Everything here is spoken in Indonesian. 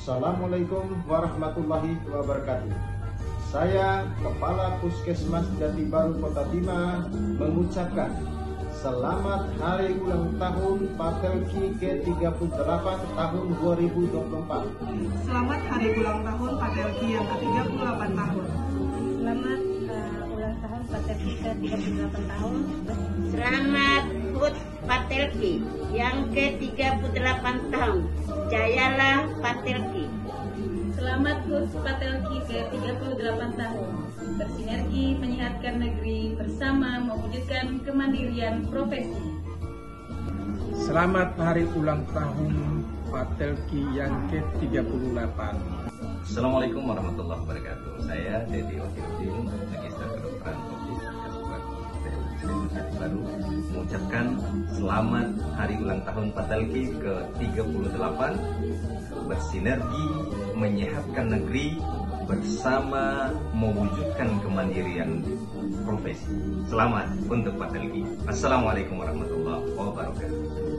Assalamualaikum warahmatullahi wabarakatuh. Saya Kepala Puskesmas Jati Baru Kota Bima mengucapkan Selamat Hari Ulang Tahun Patelki ke-38 tahun 2024. Selamat Hari Ulang Tahun Patelki yang ke-38 tahun. Selamat uh, ulang tahun Patelki ke 38 tahun. Selamat HUT Patelki yang ke-38 tahun. Jayalah Patelki. Selamat HUT Patelki ke 38 tahun. Bersinergi menyehatkan negeri bersama mewujudkan kemandirian profesi. Selamat Hari Ulang Tahun Patelki yang ke-38. Assalamualaikum warahmatullahi wabarakatuh. Saya Dedi Wahyudin, Baru mengucapkan selamat Hari Ulang Tahun Patelki ke-38 bersinergi menyehatkan negeri bersama mewujudkan kemandirian profesi. Selamat untuk Patelki. Assalamualaikum warahmatullahi wabarakatuh.